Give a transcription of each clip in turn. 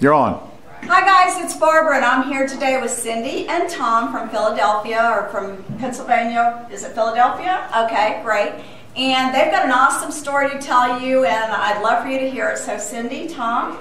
You're on. Hi guys, it's Barbara and I'm here today with Cyndy and Tom from Philadelphia or from Pennsylvania. Is it Philadelphia? Okay, great. And they've got an awesome story to tell you and I'd love for you to hear it. So Cyndy, Tom.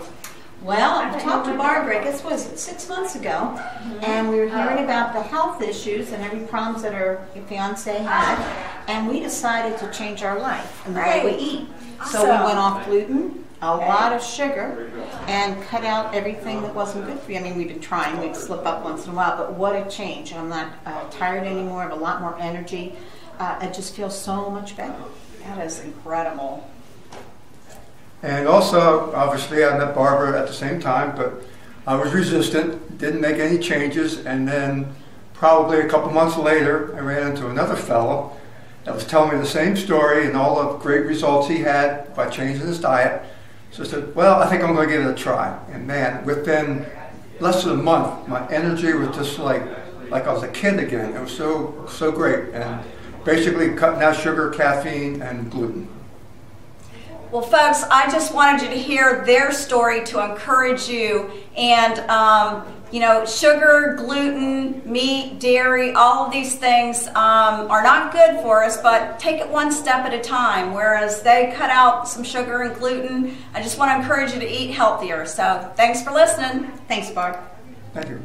Well, I talked to Barbara, I guess was it six months ago, mm-hmm. and we were oh. hearing about the health issues and every problems that her fiance had, and we decided to change our life and the way we Great. eat. So we went off gluten, a lot of sugar, and cut out everything that wasn't good for you. I mean, we've been trying, we'd slip up once in a while, but what a change. I'm not uh, tired anymore, I have a lot more energy. Uh, I just feel so much better. That is incredible. And also, obviously, I met Barbara at the same time, but I was resistant, didn't make any changes, and then probably a couple months later, I ran into another fellow that was telling me the same story and all the great results he had by changing his diet. So I said, well, I think I'm going to give it a try. And man, within less than a month, my energy was just like like I was a kid again. It was so so great, and basically cutting out sugar, caffeine, and gluten. Well, folks, I just wanted you to hear their story to encourage you. And, um, you know, sugar, gluten, meat, dairy, all of these things um, are not good for us, but take it one step at a time. Whereas they cut out some sugar and gluten, I just want to encourage you to eat healthier. So thanks for listening. Thanks, Barb. Thank you.